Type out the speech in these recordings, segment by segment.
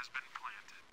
Has been planted.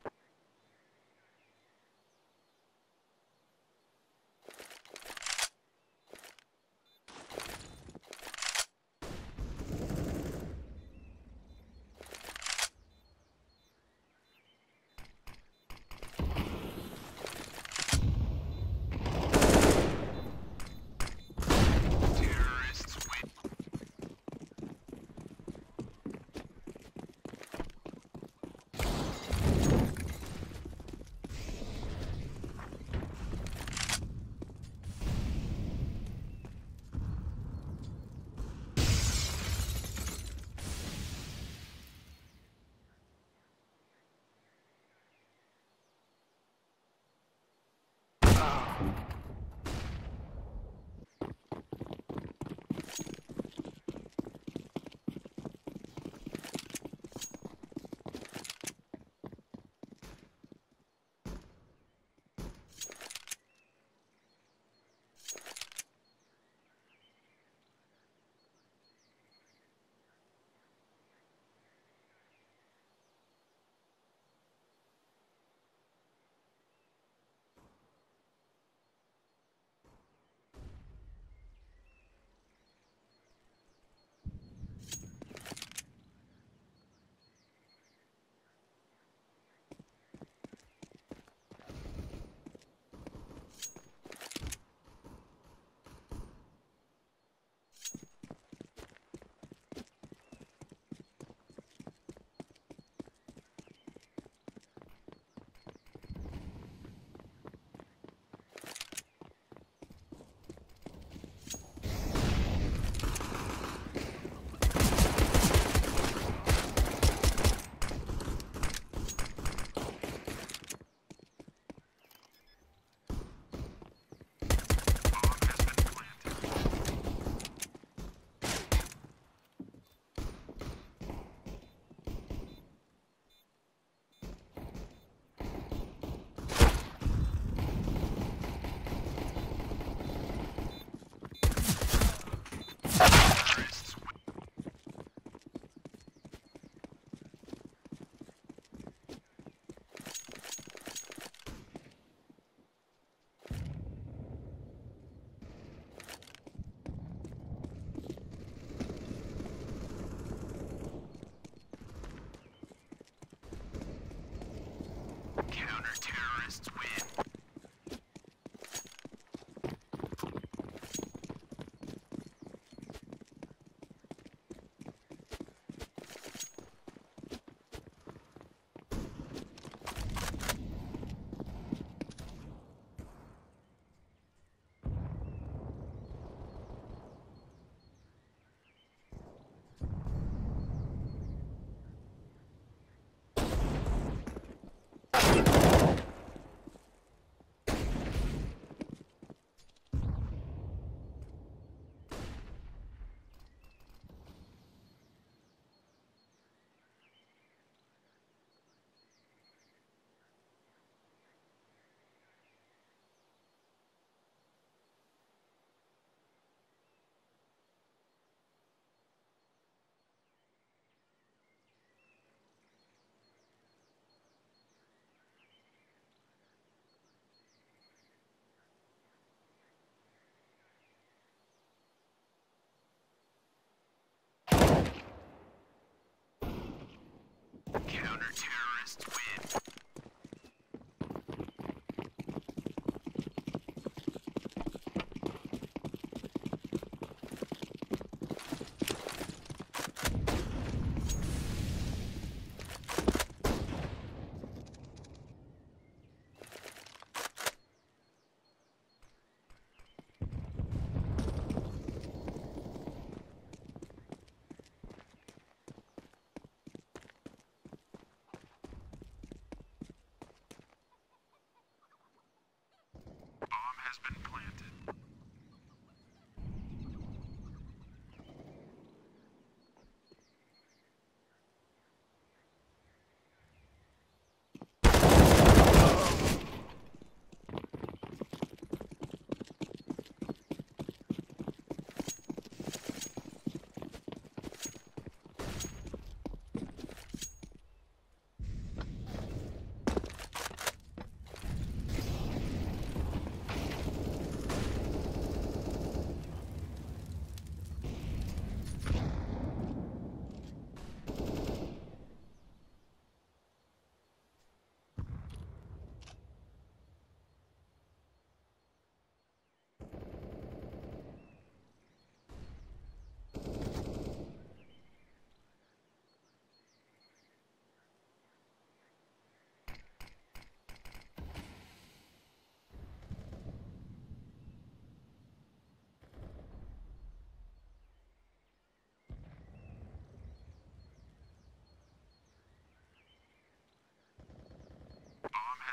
Counter-terrorists win.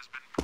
Has been.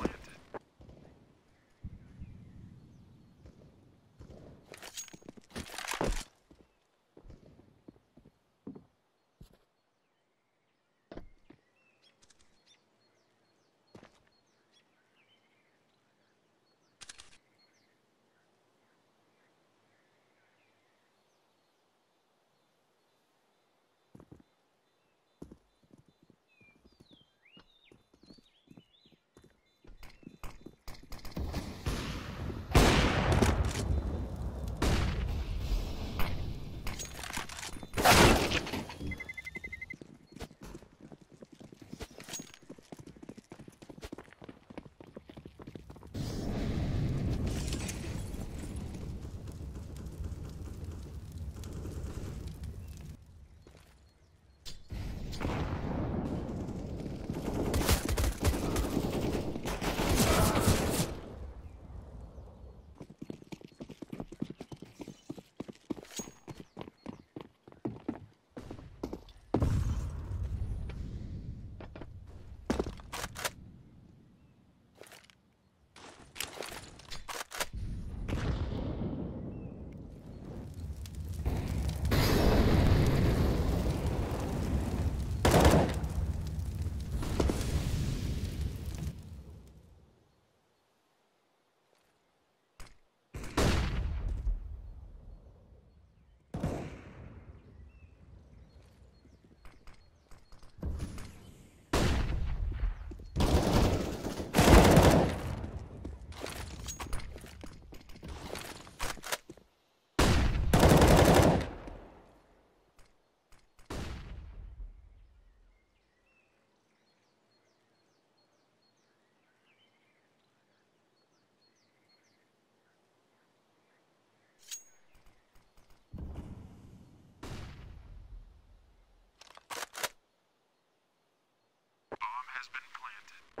has been planted.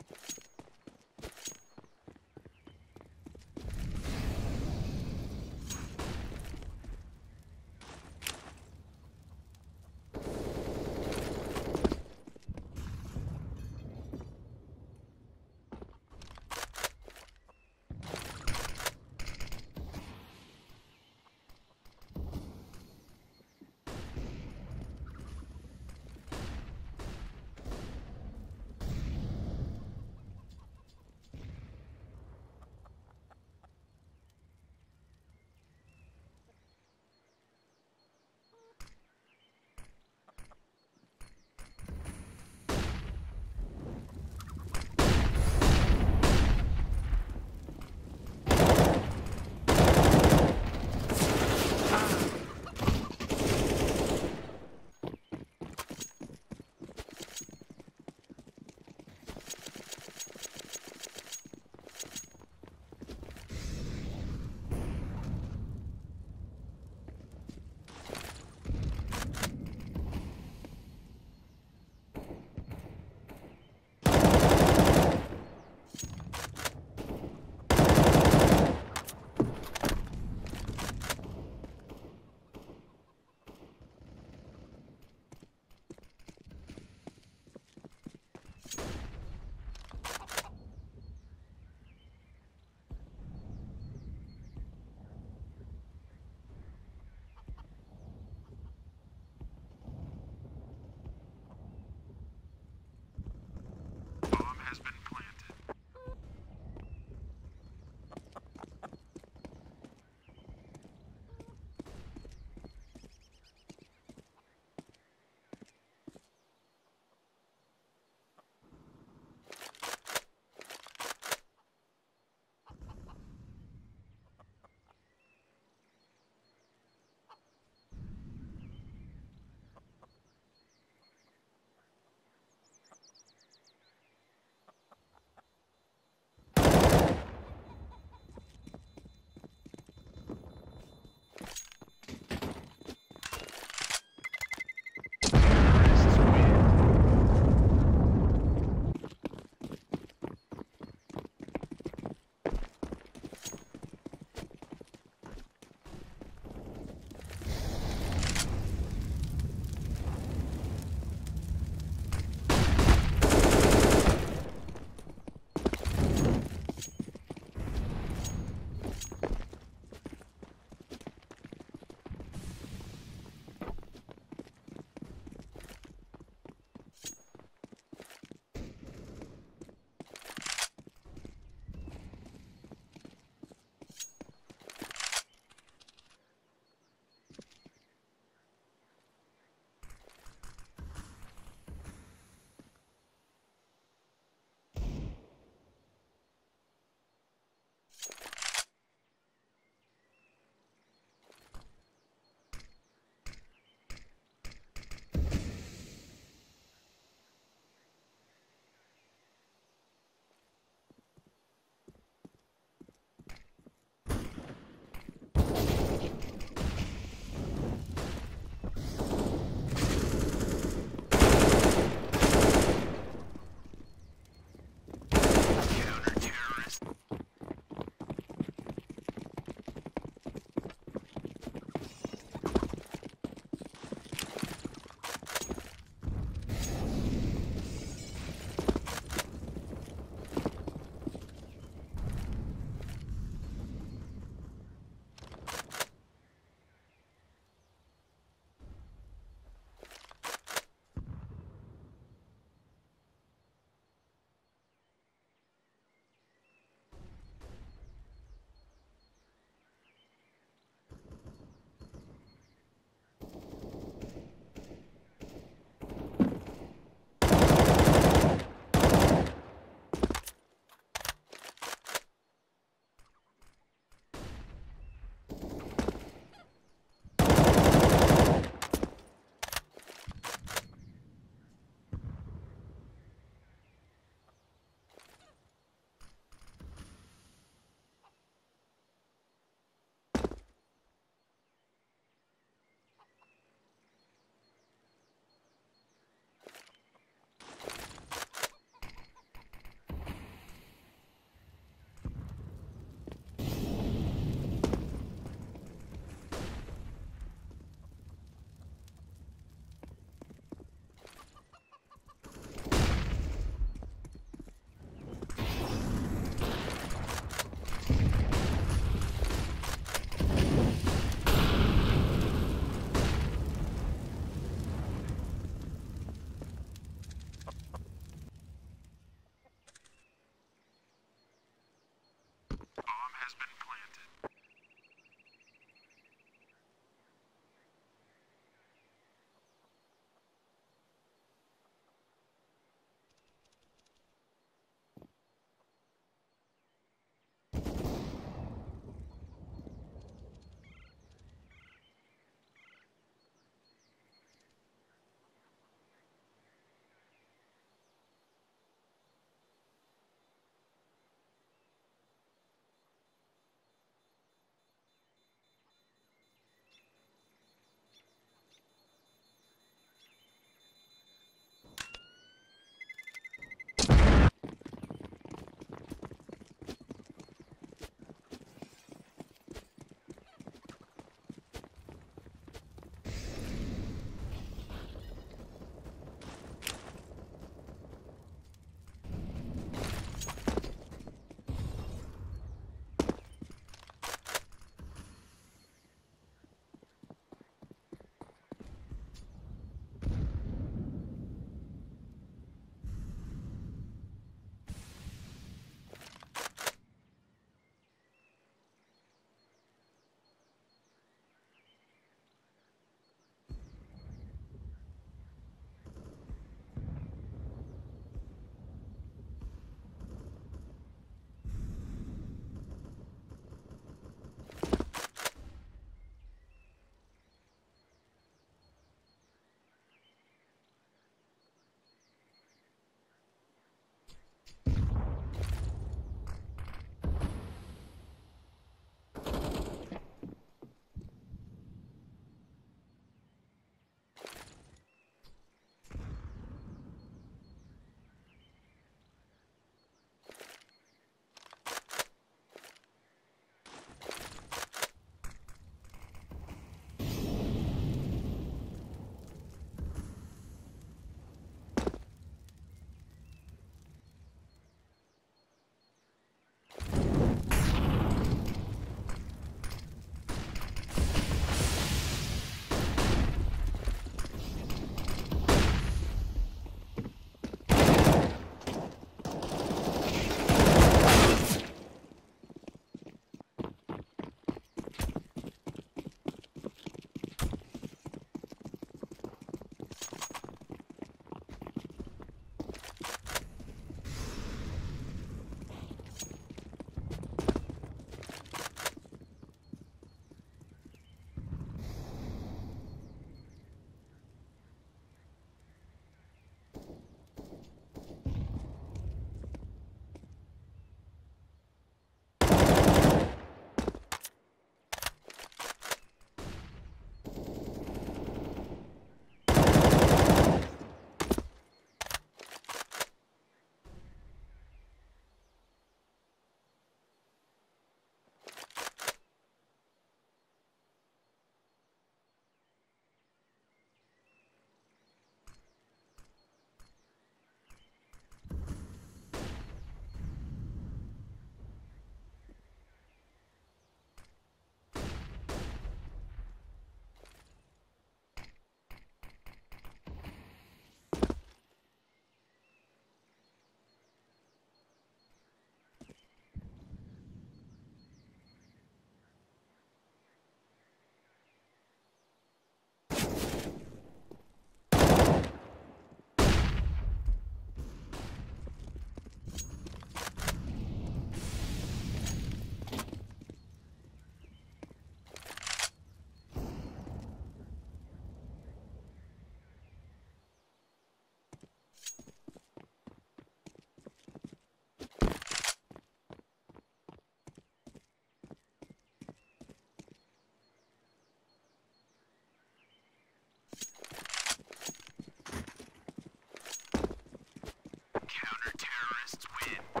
Terrorists win.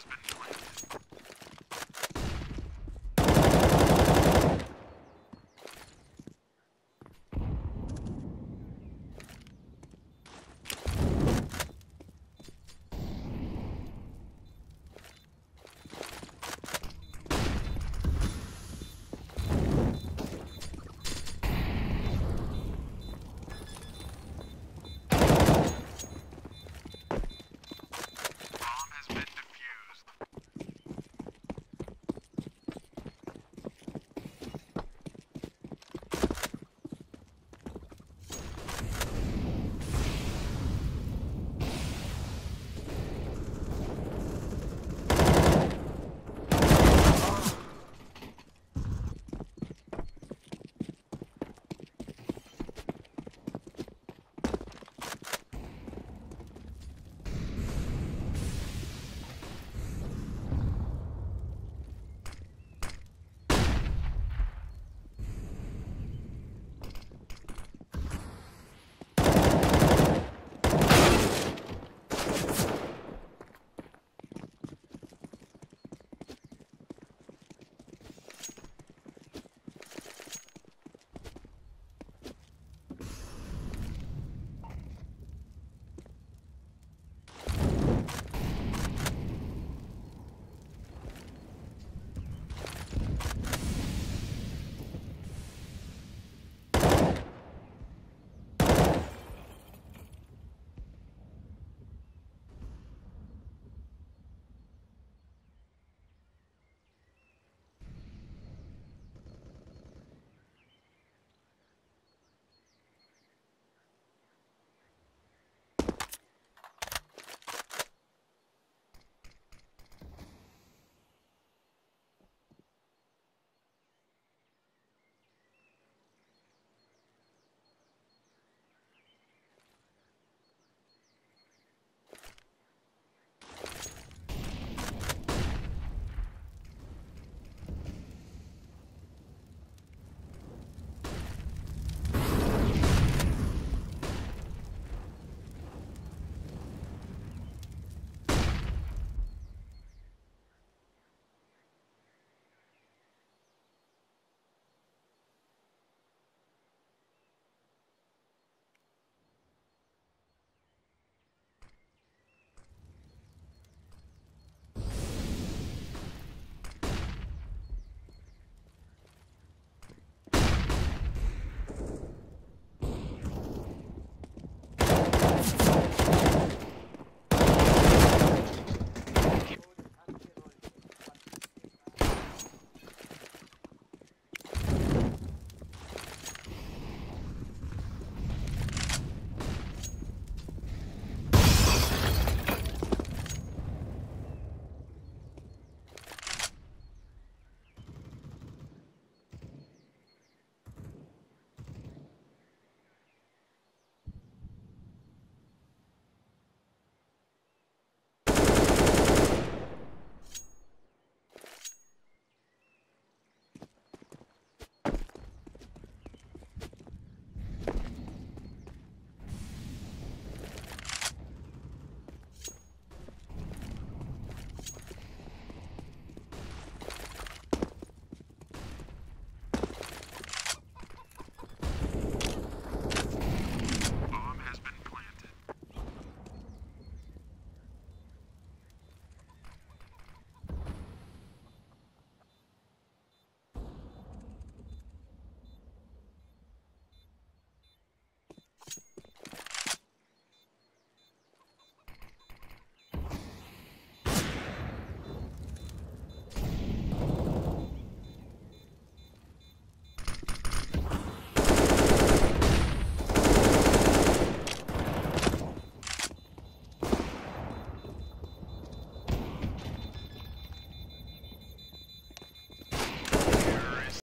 has been